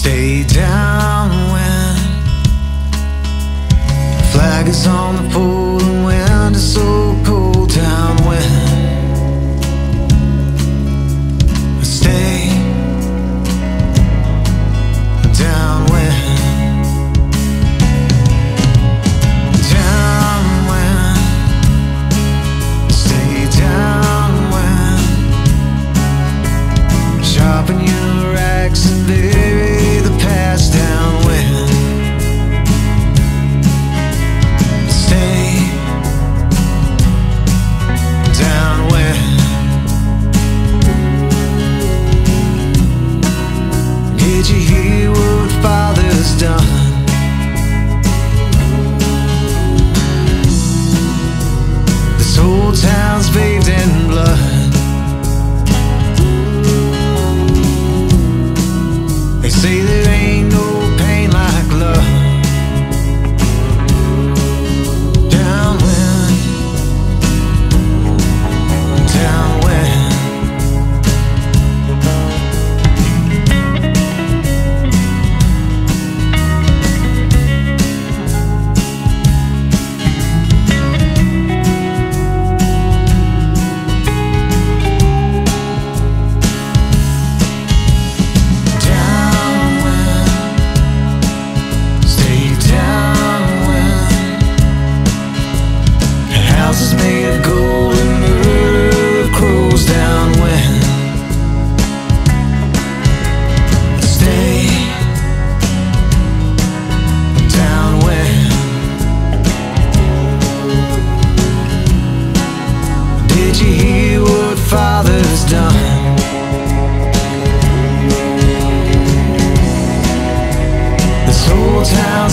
stay down when flag is on the pole.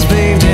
This